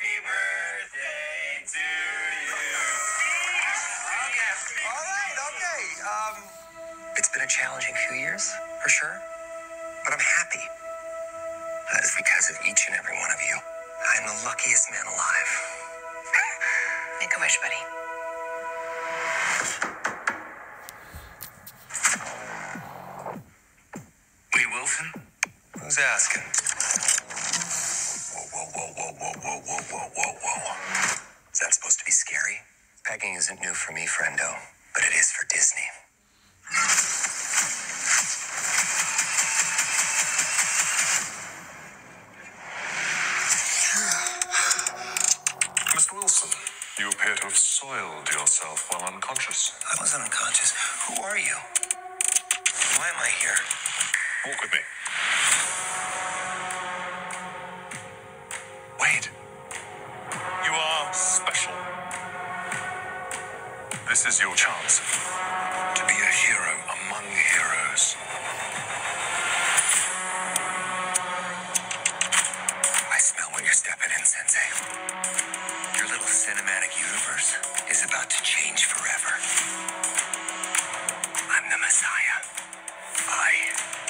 Happy birthday to you. All right, okay. Um, it's been a challenging few years, for sure. But I'm happy. That is because of each and every one of you. I'm the luckiest man alive. Make a wish, buddy. Lee Wilson? Who's asking? That supposed to be scary? Pegging isn't new for me, friendo, but it is for Disney. Mr. Wilson, you appear to have soiled yourself while unconscious. I wasn't unconscious. Who are you? Why am I here? Walk with me. This is your chance to be a hero among heroes. I smell what you're stepping in, Sensei. Your little cinematic universe is about to change forever. I'm the Messiah. I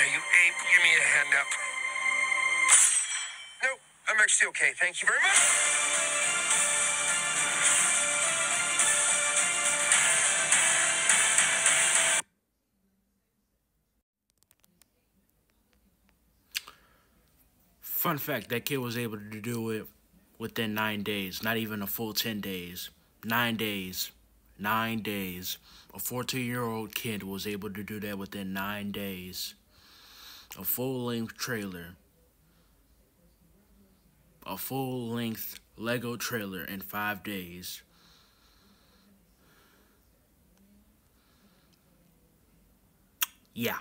there, you ape. Give me a hand up. No, I'm actually okay. Thank you very much. Fun fact: that kid was able to do it within nine days. Not even a full ten days. Nine days. Nine days. A 14 year old kid was able to do that within nine days. A full length trailer. A full length Lego trailer in five days. Yeah.